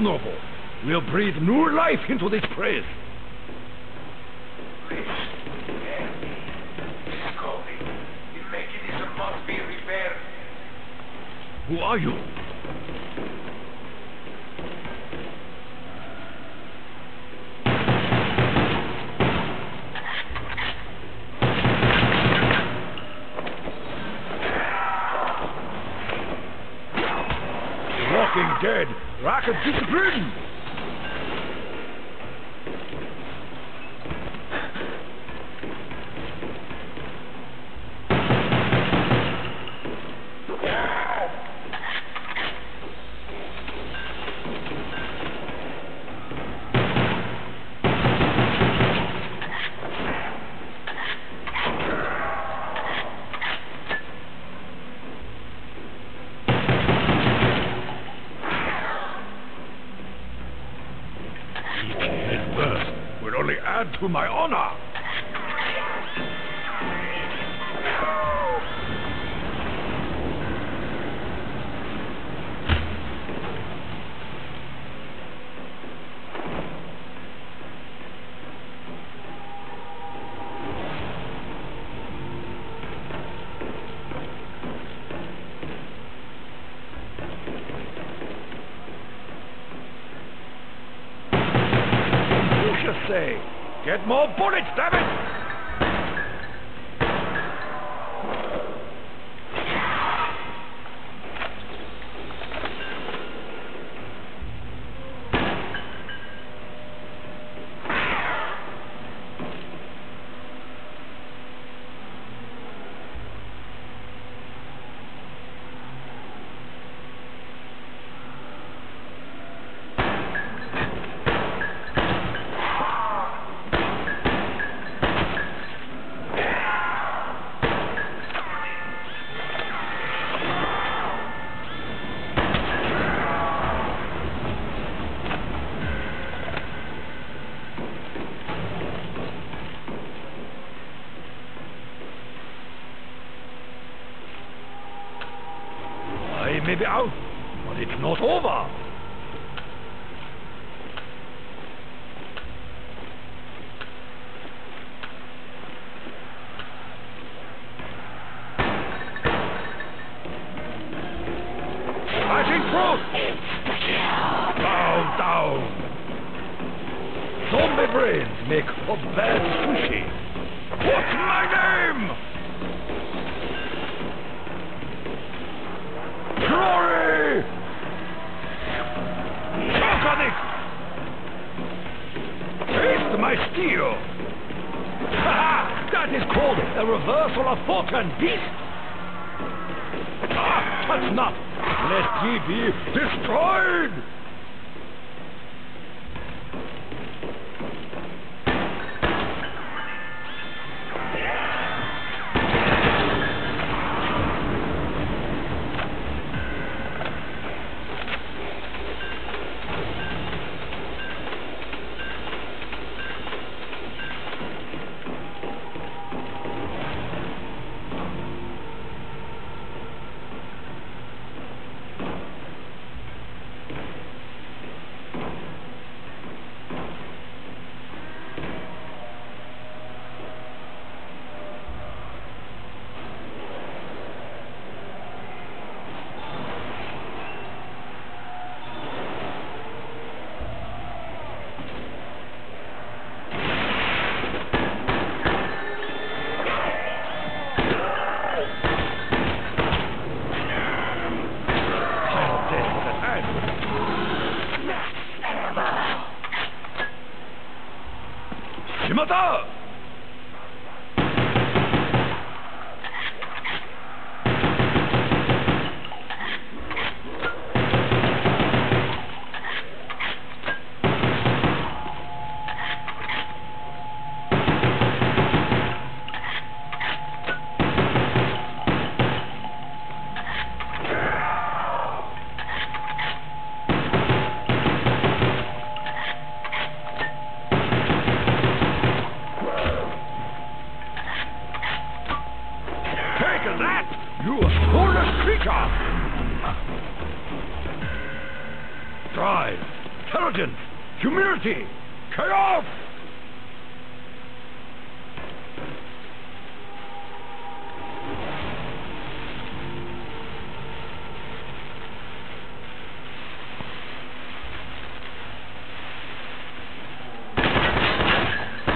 honorable will breathe new life into this place. This Cody. The mechanism must be repaired. Who are you? Dead. Rocket discipline. To my honor. Get more bullets, damn it! I may be out, but it's not over. Fighting through! Down, down! Zombie brains make for bad sushi. What's my name? Glory! Choke on it! Taste my steel! Ha ha! That is called a reversal of fortune, beast! Ah, touch not! Lest ye be destroyed! 老大 drive, intelligence, humility, chaos!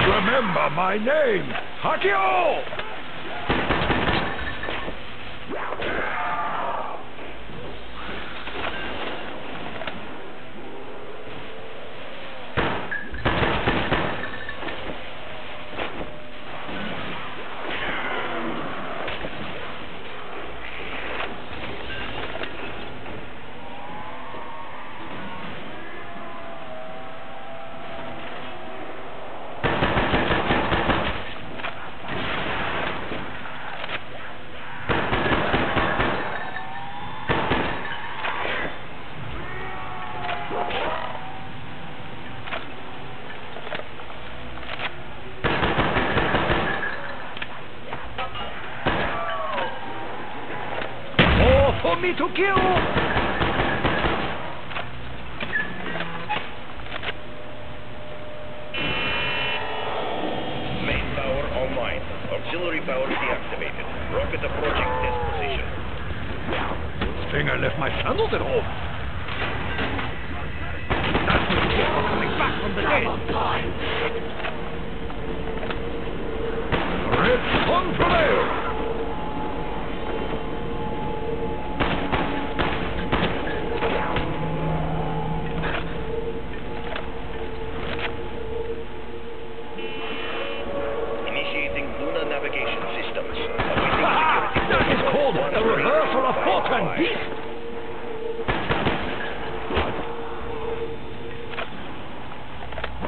Remember my name, Hakio! More me to kill! Main power online. Auxiliary power deactivated. Rocket approaching test position. Thing I left my sandals at home. That's what you get for coming back from the dead. Red Sun prevails!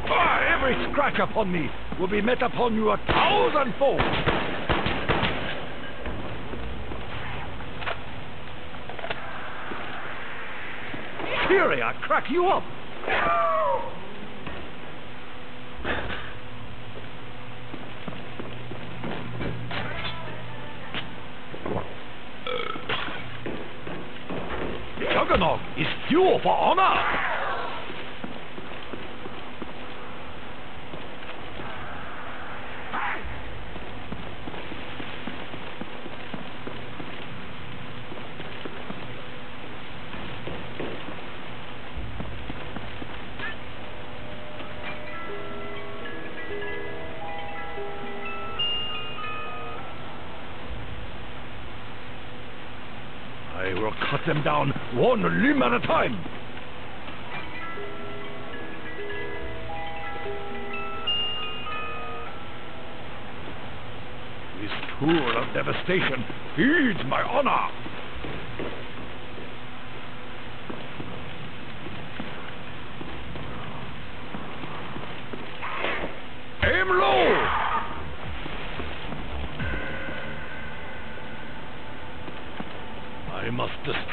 Ah, every scratch upon me will be met upon you a thousandfold! Fury, I crack you up! Juggernog is fuel for honor! I will cut them down one limb at a time. This tour of devastation feeds my honor.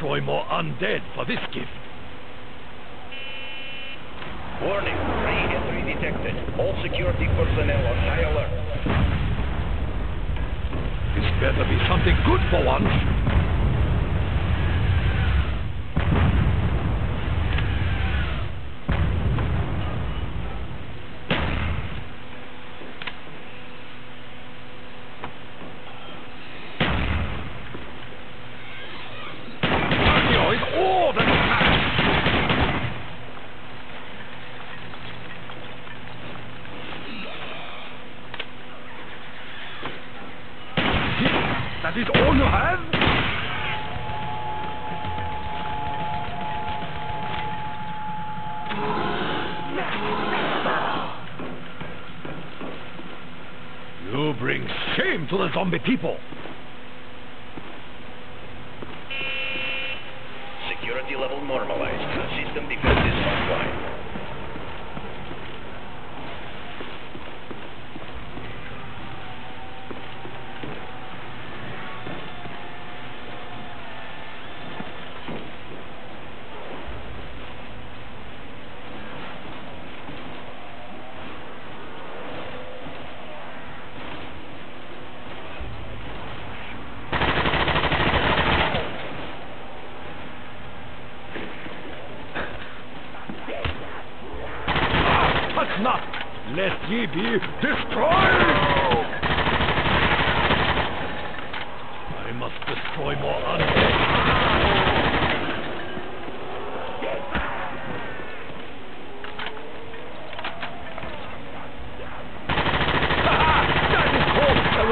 Destroy more undead for this gift. Warning. Re-entry detected. All security personnel on high alert. This better be something good for once. Accio is all that matters. That is all you have? You bring shame to the zombie people. Security level normalized. System defenses offline.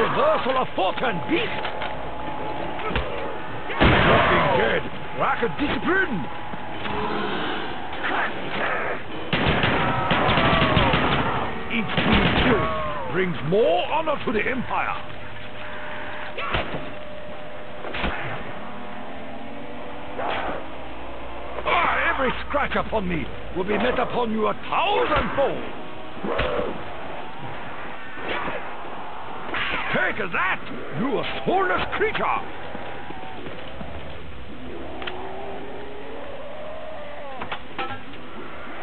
Reversal of fortune, beast! Nothing dead. Lack of discipline. Each killed brings more honor to the Empire. Every scratch upon me will be met upon you a thousandfold. Take that, you a soulless creature!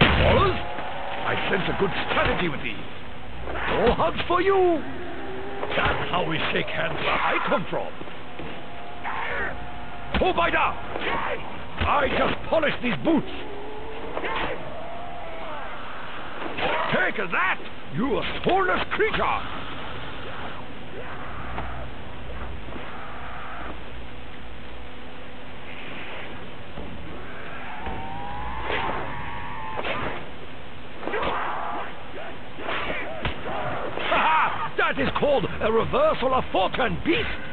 Wallace, I sense a good strategy with thee. No hugs for you. That's how we shake hands where I come from. Tobida! I just polished these boots. Take that, you soulless creature! Ha ha! That is called a reversal of fortune, beast!